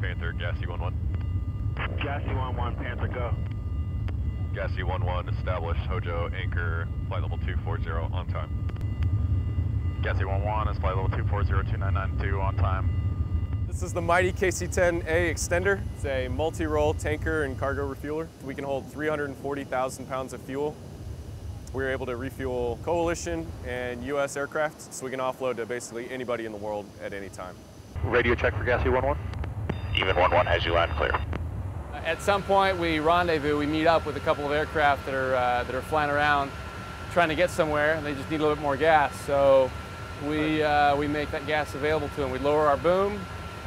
Panther, Gassy 1-1. Gassy 1-1, Panther, go. Gassy 1-1, established, Hojo, anchor, flight level 240, on time. Gassy 1-1, is flight level 240-2992, on time. This is the mighty KC-10A extender. It's a multi-role tanker and cargo refueler. We can hold 340,000 pounds of fuel. We're able to refuel coalition and U.S. aircraft, so we can offload to basically anybody in the world at any time. Radio check for Gassy 1-1. Even 1-1 has you land clear. At some point, we rendezvous, we meet up with a couple of aircraft that are, uh, that are flying around trying to get somewhere, and they just need a little bit more gas. So we, uh, we make that gas available to them. We lower our boom,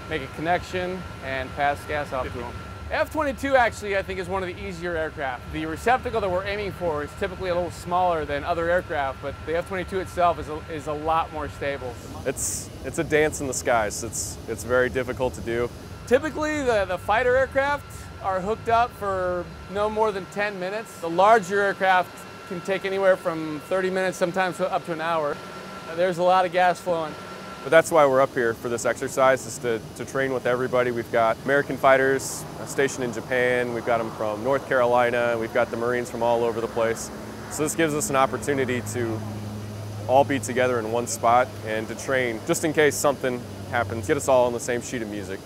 make a connection, and pass gas off to them. F-22 actually, I think, is one of the easier aircraft. The receptacle that we're aiming for is typically a little smaller than other aircraft, but the F-22 itself is a, is a lot more stable. It's, it's a dance in the skies. It's, it's very difficult to do. Typically, the, the fighter aircraft are hooked up for no more than 10 minutes. The larger aircraft can take anywhere from 30 minutes, sometimes up to an hour. Uh, there's a lot of gas flowing. But that's why we're up here for this exercise, is to, to train with everybody. We've got American fighters uh, stationed in Japan, we've got them from North Carolina, we've got the Marines from all over the place. So this gives us an opportunity to all be together in one spot and to train just in case something happens, get us all on the same sheet of music.